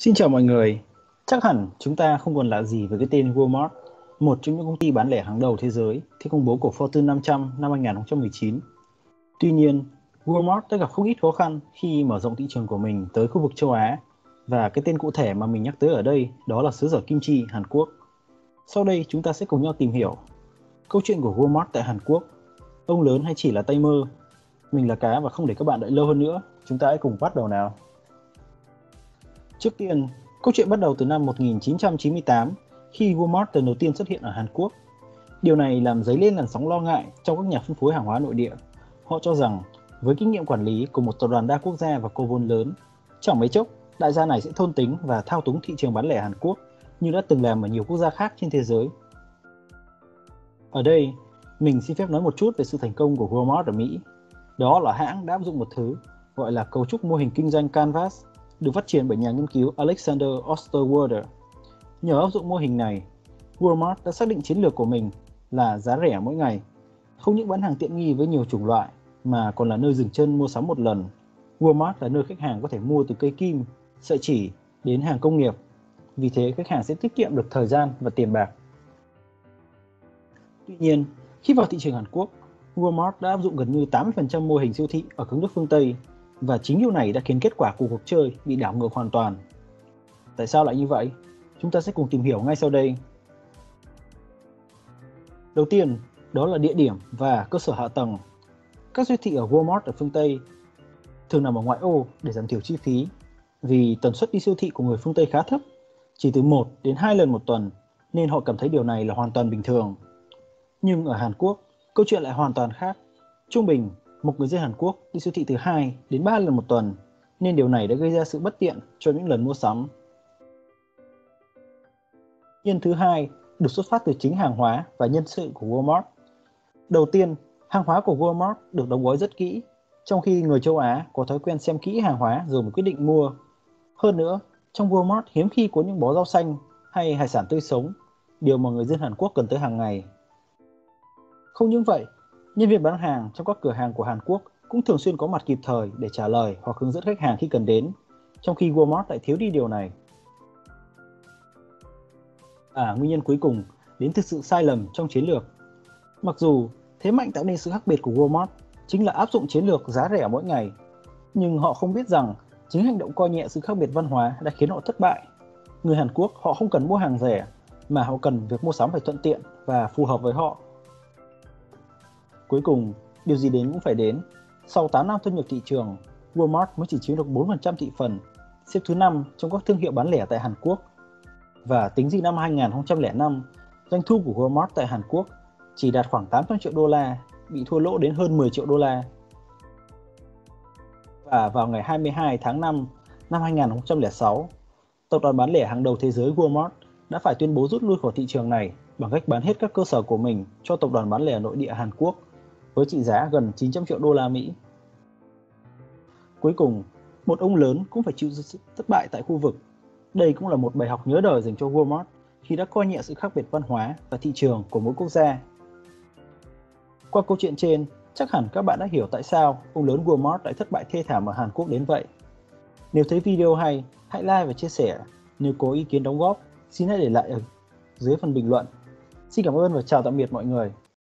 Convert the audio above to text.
Xin chào mọi người. Chắc hẳn chúng ta không còn lạ gì với cái tên Walmart, một trong những công ty bán lẻ hàng đầu thế giới theo công bố của Fortune 500 năm 2019. Tuy nhiên, Walmart đã gặp không ít khó khăn khi mở rộng thị trường của mình tới khu vực châu Á và cái tên cụ thể mà mình nhắc tới ở đây đó là xứ sở kim chi Hàn Quốc. Sau đây chúng ta sẽ cùng nhau tìm hiểu câu chuyện của Walmart tại Hàn Quốc. Ông lớn hay chỉ là tay mơ? Mình là Cá và không để các bạn đợi lâu hơn nữa, chúng ta hãy cùng bắt đầu nào. Trước tiên, câu chuyện bắt đầu từ năm 1998 khi Walmart lần đầu tiên xuất hiện ở Hàn Quốc. Điều này làm dấy lên làn sóng lo ngại trong các nhà phân phối hàng hóa nội địa. Họ cho rằng với kinh nghiệm quản lý của một tập đoàn đa quốc gia và cô vốn lớn, chẳng mấy chốc đại gia này sẽ thôn tính và thao túng thị trường bán lẻ Hàn Quốc như đã từng làm ở nhiều quốc gia khác trên thế giới. Ở đây, mình xin phép nói một chút về sự thành công của Walmart ở Mỹ. Đó là hãng đã áp dụng một thứ gọi là cấu trúc mô hình kinh doanh Canvas được phát triển bởi nhà nghiên cứu Alexander Osterwalder. Nhờ áp dụng mô hình này, Walmart đã xác định chiến lược của mình là giá rẻ mỗi ngày, không những bán hàng tiện nghi với nhiều chủng loại mà còn là nơi dừng chân mua sắm một lần. Walmart là nơi khách hàng có thể mua từ cây kim, sợi chỉ đến hàng công nghiệp. Vì thế khách hàng sẽ tiết kiệm được thời gian và tiền bạc. Tuy nhiên, khi vào thị trường Hàn Quốc, Walmart đã áp dụng gần như 80% mô hình siêu thị ở các nước phương Tây và chính điều này đã khiến kết quả của cuộc chơi bị đảo ngược hoàn toàn. Tại sao lại như vậy? Chúng ta sẽ cùng tìm hiểu ngay sau đây. Đầu tiên, đó là địa điểm và cơ sở hạ tầng. Các siêu thị ở Walmart ở phương Tây thường nằm ở ngoại ô để giảm thiểu chi phí vì tần suất đi siêu thị của người phương Tây khá thấp, chỉ từ 1 đến 2 lần một tuần nên họ cảm thấy điều này là hoàn toàn bình thường. Nhưng ở Hàn Quốc, câu chuyện lại hoàn toàn khác. Trung bình, một người dân Hàn Quốc đi siêu thị từ 2 đến 3 lần một tuần, nên điều này đã gây ra sự bất tiện cho những lần mua sắm. Nhân thứ hai được xuất phát từ chính hàng hóa và nhân sự của Walmart. Đầu tiên, hàng hóa của Walmart được đóng gói rất kỹ, trong khi người châu Á có thói quen xem kỹ hàng hóa rồi mới quyết định mua. Hơn nữa, trong Walmart hiếm khi có những bó rau xanh hay hải sản tươi sống, điều mà người dân Hàn Quốc cần tới hàng ngày. Không những vậy, Nhân viên bán hàng trong các cửa hàng của Hàn Quốc cũng thường xuyên có mặt kịp thời để trả lời hoặc hướng dẫn khách hàng khi cần đến, trong khi Walmart lại thiếu đi điều này. À, nguyên nhân cuối cùng đến từ sự sai lầm trong chiến lược. Mặc dù thế mạnh tạo nên sự khác biệt của Walmart chính là áp dụng chiến lược giá rẻ mỗi ngày, nhưng họ không biết rằng chính hành động coi nhẹ sự khác biệt văn hóa đã khiến họ thất bại. Người Hàn Quốc họ không cần mua hàng rẻ, mà họ cần việc mua sắm phải thuận tiện và phù hợp với họ Cuối cùng, điều gì đến cũng phải đến. Sau 8 năm thâm nhập thị trường, Walmart mới chỉ chiếm được 4% thị phần, xếp thứ 5 trong các thương hiệu bán lẻ tại Hàn Quốc. Và tính riêng năm 2005, doanh thu của Walmart tại Hàn Quốc chỉ đạt khoảng 800 triệu đô la, bị thua lỗ đến hơn 10 triệu đô la. Và vào ngày 22 tháng 5 năm 2006, tập đoàn bán lẻ hàng đầu thế giới Walmart đã phải tuyên bố rút lui khỏi thị trường này bằng cách bán hết các cơ sở của mình cho tập đoàn bán lẻ nội địa Hàn Quốc với trị giá gần 900 triệu đô la Mỹ. Cuối cùng, một ông lớn cũng phải chịu thất bại tại khu vực. Đây cũng là một bài học nhớ đời dành cho Walmart khi đã coi nhẹ sự khác biệt văn hóa và thị trường của mỗi quốc gia. Qua câu chuyện trên, chắc hẳn các bạn đã hiểu tại sao ông lớn Walmart lại thất bại thê thảm ở Hàn Quốc đến vậy. Nếu thấy video hay, hãy like và chia sẻ. Nếu có ý kiến đóng góp, xin hãy để lại ở dưới phần bình luận. Xin cảm ơn và chào tạm biệt mọi người.